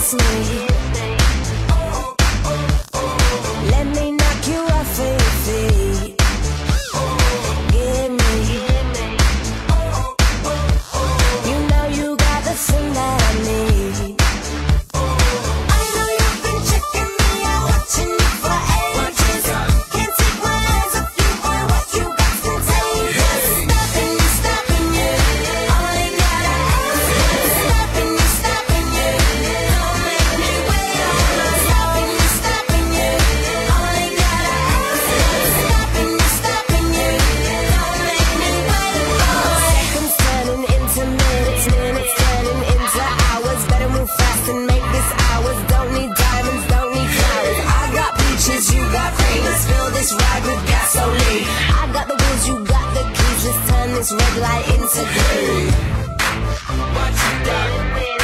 this me. and make this ours. Don't need diamonds, don't need flowers. I got beaches, you got rain. Let's fill this ride with gasoline. I got the wheels, you got the keys. Let's turn this red light into green. What you got?